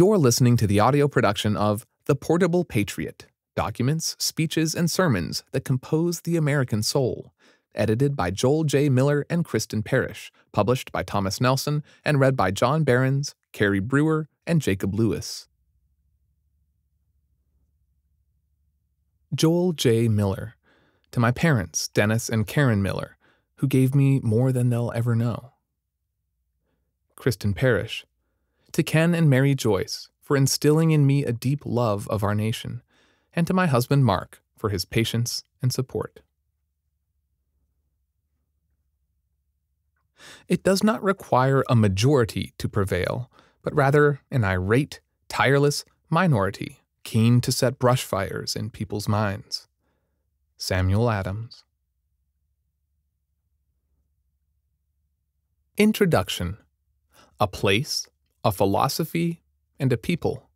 You're listening to the audio production of The Portable Patriot Documents, Speeches, and Sermons that Compose the American Soul, edited by Joel J. Miller and Kristen Parrish, published by Thomas Nelson, and read by John Behrens, Carrie Brewer, and Jakob Lewis. Joel J. Miller. To my parents, Dennis and Karen Miller, who gave me more than they'll ever know. Kristen Parrish to Ken and Mary Joyce for instilling in me a deep love of our nation, and to my husband Mark for his patience and support. It does not require a majority to prevail, but rather an irate, tireless minority keen to set brush fires in people's minds. Samuel Adams. Introduction A place a philosophy, and a people.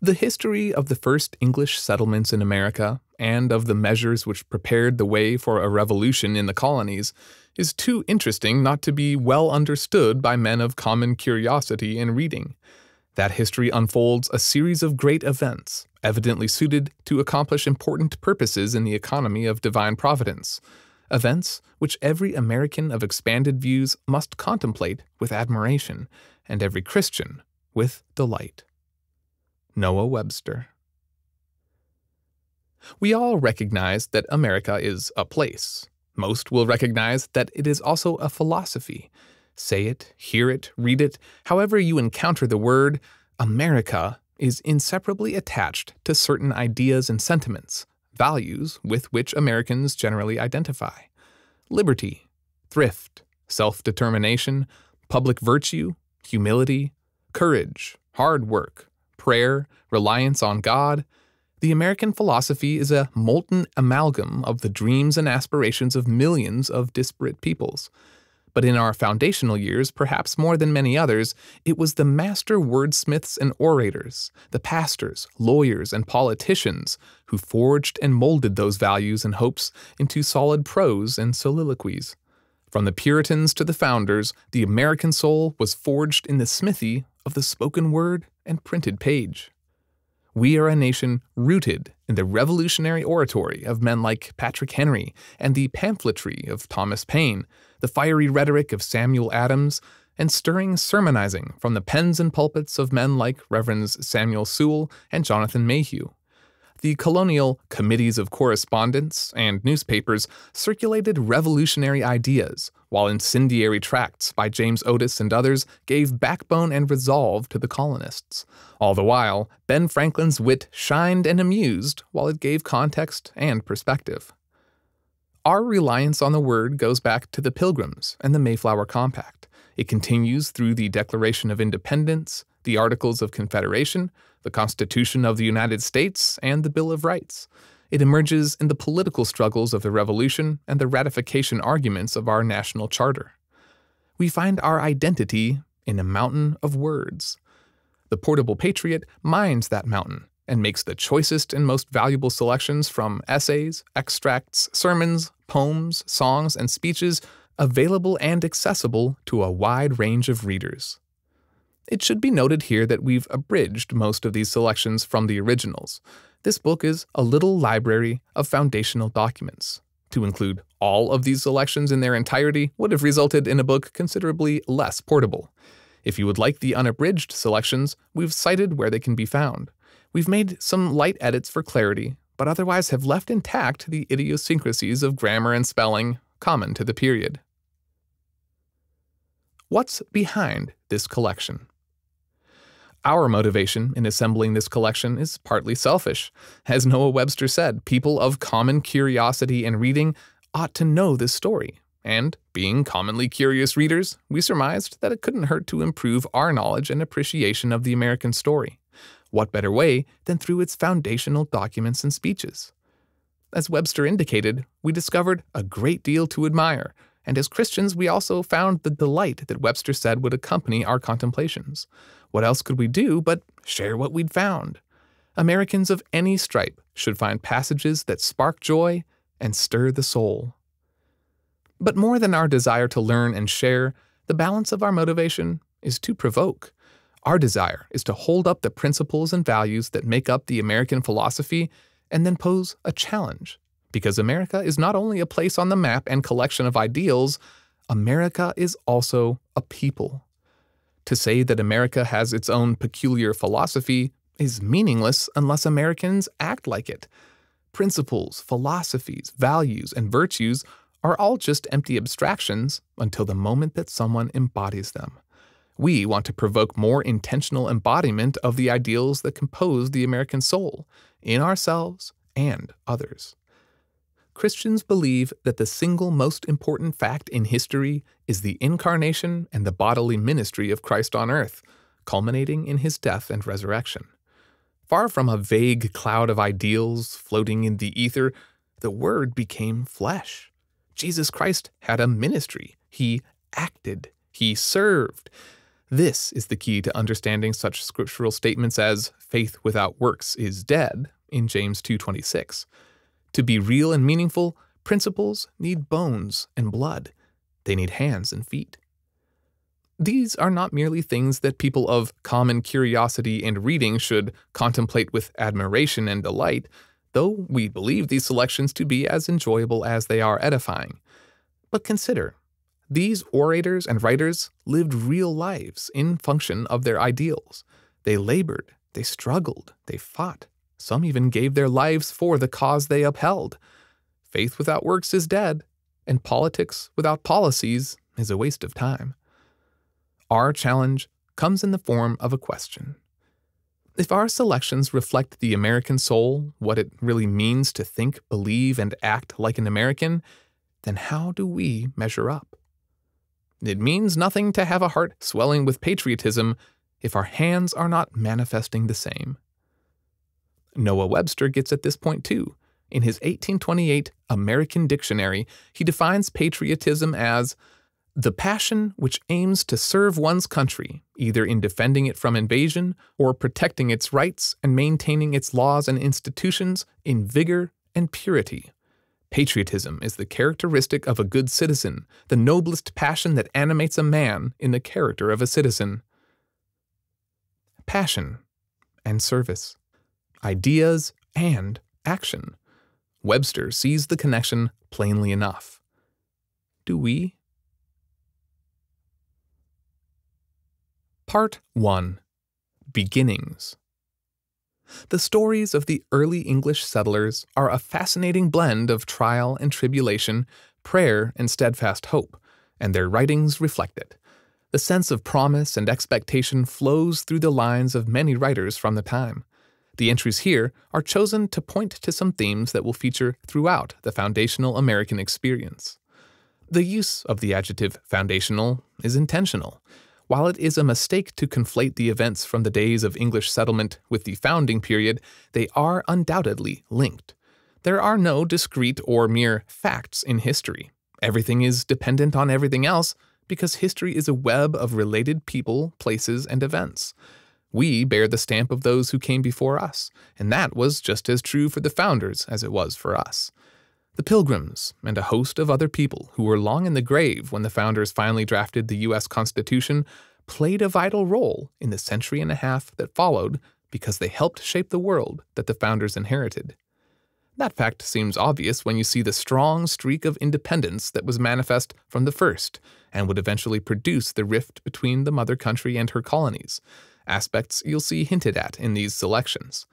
The history of the first English settlements in America and of the measures which prepared the way for a revolution in the colonies is too interesting not to be well understood by men of common curiosity in reading. That history unfolds a series of great events, evidently suited to accomplish important purposes in the economy of divine providence events which every American of expanded views must contemplate with admiration, and every Christian with delight. Noah Webster. We all recognize that America is a place. Most will recognize that it is also a philosophy. Say it, hear it, read it, however you encounter the word, America is inseparably attached to certain ideas and sentiments, values with which Americans generally identify liberty, thrift, self determination, public virtue, humility, courage, hard work, prayer, reliance on God. The American philosophy is a molten amalgam of the dreams and aspirations of millions of disparate peoples. But in our foundational years, perhaps more than many others, it was the master wordsmiths and orators, the pastors, lawyers, and politicians who forged and molded those values and hopes into solid prose and soliloquies. From the Puritans to the founders, the American soul was forged in the smithy of the spoken word and printed page. We are a nation rooted in the revolutionary oratory of men like Patrick Henry and the pamphletry of Thomas Paine, the fiery rhetoric of Samuel Adams, and stirring sermonizing from the pens and pulpits of men like Reverends Samuel Sewall and Jonathan Mayhew. The colonial committees of correspondence and newspapers circulated revolutionary ideas, while incendiary tracts by James Otis and others gave backbone and resolve to the colonists. All the while, Ben Franklin's wit shined and amused, while it gave context and perspective. Our reliance on the word goes back to the Pilgrims and the Mayflower Compact. It continues through the Declaration of Independence, the Articles of Confederation, the Constitution of the United States, and the Bill of Rights. It emerges in the political struggles of the Revolution and the ratification arguments of our national charter. We find our identity in a mountain of words. The portable patriot mines that mountain and makes the choicest and most valuable selections from essays, extracts, sermons, poems, songs, and speeches available and accessible to a wide range of readers. It should be noted here that we've abridged most of these selections from the originals. This book is a little library of foundational documents. To include all of these selections in their entirety would have resulted in a book considerably less portable. If you would like the unabridged selections, we've cited where they can be found. We've made some light edits for clarity, but otherwise have left intact the idiosyncrasies of grammar and spelling common to the period. What's behind this collection? Our motivation in assembling this collection is partly selfish. As Noah Webster said, people of common curiosity and reading ought to know this story. And, being commonly curious readers, we surmised that it couldn't hurt to improve our knowledge and appreciation of the American story. What better way than through its foundational documents and speeches? As Webster indicated, we discovered a great deal to admire, and as Christians, we also found the delight that Webster said would accompany our contemplations. What else could we do but share what we'd found? Americans of any stripe should find passages that spark joy and stir the soul. But more than our desire to learn and share, the balance of our motivation is to provoke. Our desire is to hold up the principles and values that make up the American philosophy and then pose a challenge. Because America is not only a place on the map and collection of ideals, America is also a people. To say that America has its own peculiar philosophy is meaningless unless Americans act like it. Principles, philosophies, values, and virtues are all just empty abstractions until the moment that someone embodies them. We want to provoke more intentional embodiment of the ideals that compose the American soul in ourselves and others. Christians believe that the single most important fact in history is the incarnation and the bodily ministry of Christ on earth, culminating in his death and resurrection. Far from a vague cloud of ideals floating in the ether, the Word became flesh. Jesus Christ had a ministry. He acted. He served. This is the key to understanding such scriptural statements as faith without works is dead in James 2:26. To be real and meaningful, principles need bones and blood. They need hands and feet. These are not merely things that people of common curiosity and reading should contemplate with admiration and delight, though we believe these selections to be as enjoyable as they are edifying. But consider these orators and writers lived real lives in function of their ideals. They labored, they struggled, they fought. Some even gave their lives for the cause they upheld. Faith without works is dead, and politics without policies is a waste of time. Our challenge comes in the form of a question. If our selections reflect the American soul, what it really means to think, believe, and act like an American, then how do we measure up? It means nothing to have a heart swelling with patriotism if our hands are not manifesting the same. Noah Webster gets at this point too. In his 1828 American Dictionary, he defines patriotism as the passion which aims to serve one's country, either in defending it from invasion or protecting its rights and maintaining its laws and institutions in vigor and purity. Patriotism is the characteristic of a good citizen, the noblest passion that animates a man in the character of a citizen. Passion and service, ideas and action. Webster sees the connection plainly enough. Do we? Part 1 Beginnings the stories of the early English settlers are a fascinating blend of trial and tribulation, prayer and steadfast hope, and their writings reflect it. The sense of promise and expectation flows through the lines of many writers from the time. The entries here are chosen to point to some themes that will feature throughout the foundational American experience. The use of the adjective foundational is intentional. While it is a mistake to conflate the events from the days of English settlement with the founding period, they are undoubtedly linked. There are no discrete or mere facts in history. Everything is dependent on everything else because history is a web of related people, places, and events. We bear the stamp of those who came before us, and that was just as true for the founders as it was for us. The Pilgrims, and a host of other people who were long in the grave when the founders finally drafted the U.S. Constitution, played a vital role in the century and a half that followed because they helped shape the world that the founders inherited. That fact seems obvious when you see the strong streak of independence that was manifest from the first and would eventually produce the rift between the mother country and her colonies, aspects you'll see hinted at in these selections.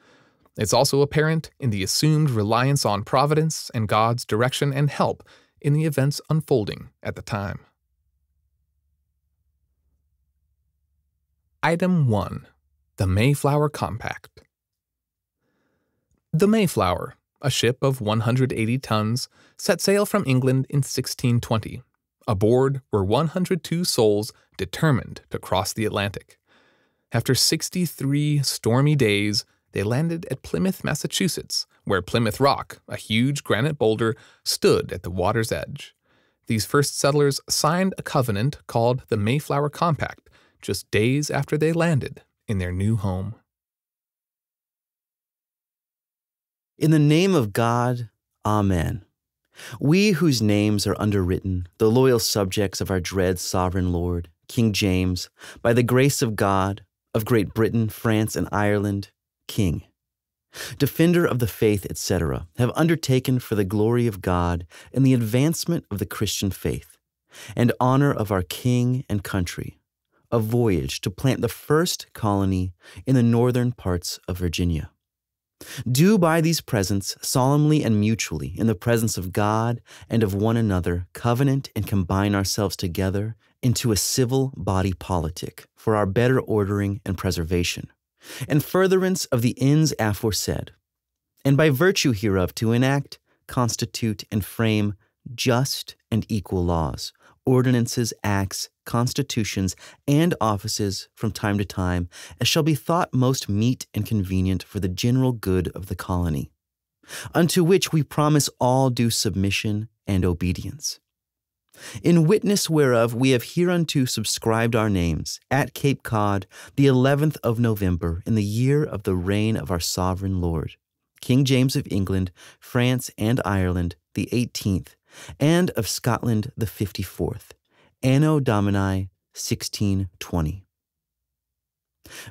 It's also apparent in the assumed reliance on providence and God's direction and help in the events unfolding at the time. Item 1 The Mayflower Compact. The Mayflower, a ship of 180 tons, set sail from England in 1620. Aboard were 102 souls determined to cross the Atlantic. After 63 stormy days, they landed at Plymouth, Massachusetts, where Plymouth Rock, a huge granite boulder, stood at the water's edge. These first settlers signed a covenant called the Mayflower Compact just days after they landed in their new home. In the name of God, Amen. We whose names are underwritten, the loyal subjects of our dread sovereign Lord, King James, by the grace of God, of Great Britain, France, and Ireland, King. Defender of the faith, etc., have undertaken for the glory of God and the advancement of the Christian faith, and honor of our King and country, a voyage to plant the first colony in the northern parts of Virginia. Do by these presents solemnly and mutually, in the presence of God and of one another, covenant and combine ourselves together into a civil body politic for our better ordering and preservation, and furtherance of the ends aforesaid, and by virtue hereof to enact, constitute, and frame just and equal laws, ordinances, acts, constitutions, and offices from time to time, as shall be thought most meet and convenient for the general good of the colony, unto which we promise all due submission and obedience. In witness whereof we have hereunto subscribed our names at Cape Cod the 11th of November in the year of the reign of our sovereign Lord, King James of England, France, and Ireland the 18th, and of Scotland the 54th, Anno Domini 1620.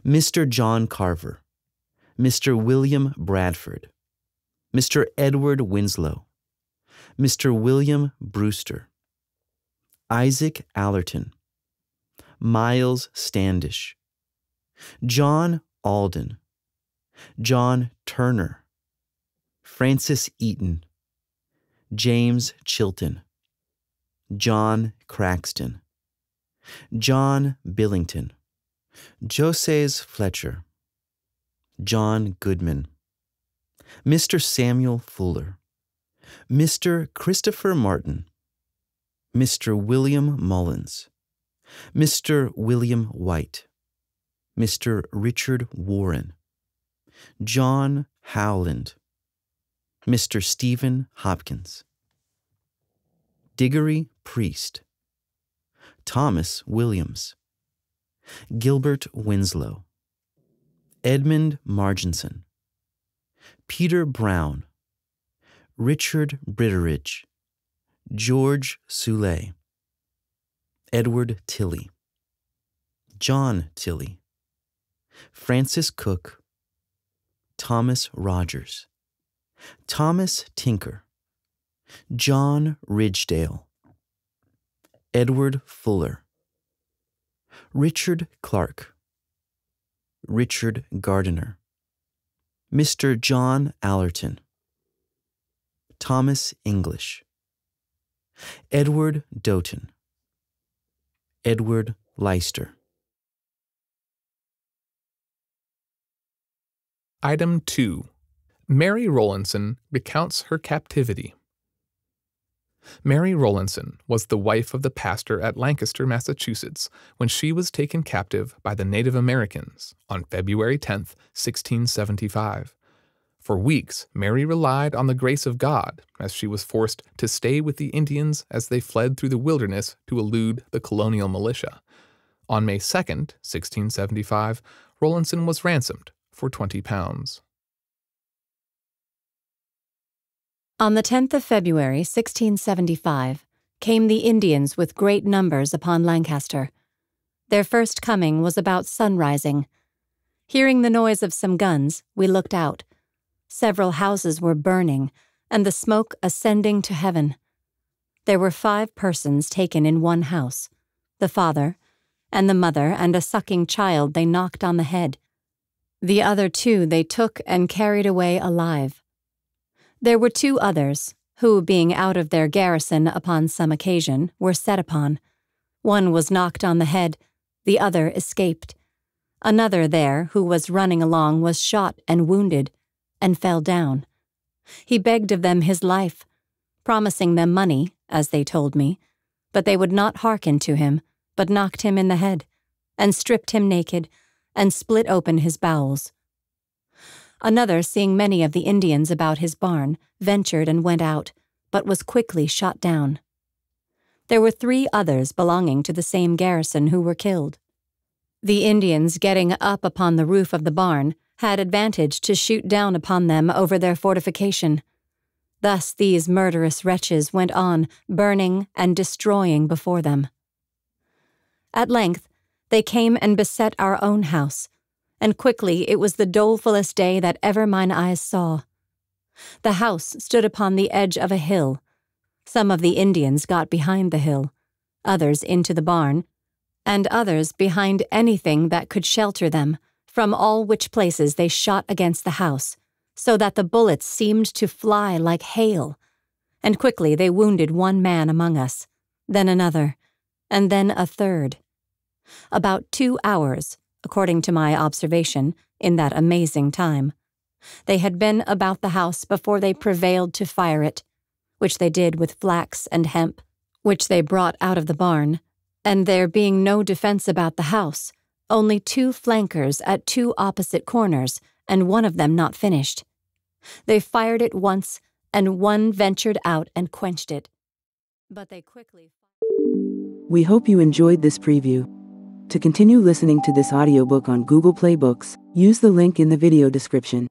Mr. John Carver, Mr. William Bradford, Mr. Edward Winslow, Mr. William Brewster, Isaac Allerton, Miles Standish, John Alden, John Turner, Francis Eaton, James Chilton, John Crackston, John Billington, Joses Fletcher, John Goodman, Mr. Samuel Fuller, Mr. Christopher Martin, Mr. William Mullins, Mr. William White, Mr. Richard Warren, John Howland, Mr. Stephen Hopkins, Diggory Priest, Thomas Williams, Gilbert Winslow, Edmund Marginson, Peter Brown, Richard Britteridge, George Soule, Edward Tilley, John Tilley, Francis Cook, Thomas Rogers, Thomas Tinker, John Ridgedale, Edward Fuller, Richard Clark, Richard Gardiner, Mr. John Allerton, Thomas English, Edward Doughton, Edward Leister. Item 2. Mary Rowlandson recounts her captivity. Mary Rowlandson was the wife of the pastor at Lancaster, Massachusetts, when she was taken captive by the Native Americans on February 10, 1675. For weeks, Mary relied on the grace of God as she was forced to stay with the Indians as they fled through the wilderness to elude the colonial militia. On May 2, 1675, Rowlandson was ransomed for 20 pounds. On the 10th of February, 1675, came the Indians with great numbers upon Lancaster. Their first coming was about sunrising. Hearing the noise of some guns, we looked out. Several houses were burning, and the smoke ascending to heaven. There were five persons taken in one house the father, and the mother, and a sucking child they knocked on the head. The other two they took and carried away alive. There were two others, who, being out of their garrison upon some occasion, were set upon. One was knocked on the head, the other escaped. Another there, who was running along, was shot and wounded and fell down. He begged of them his life, promising them money, as they told me, but they would not hearken to him, but knocked him in the head, and stripped him naked, and split open his bowels. Another, seeing many of the Indians about his barn, ventured and went out, but was quickly shot down. There were three others belonging to the same garrison who were killed. The Indians, getting up upon the roof of the barn, had advantage to shoot down upon them over their fortification. Thus these murderous wretches went on, burning and destroying before them. At length, they came and beset our own house, and quickly it was the dolefullest day that ever mine eyes saw. The house stood upon the edge of a hill. Some of the Indians got behind the hill, others into the barn, and others behind anything that could shelter them, from all which places they shot against the house, so that the bullets seemed to fly like hail. And quickly they wounded one man among us, then another, and then a third. About two hours, according to my observation, in that amazing time. They had been about the house before they prevailed to fire it, which they did with flax and hemp, which they brought out of the barn, and there being no defense about the house, only two flankers at two opposite corners, and one of them not finished. They fired it once, and one ventured out and quenched it. But they quickly. We hope you enjoyed this preview. To continue listening to this audiobook on Google Play Books, use the link in the video description.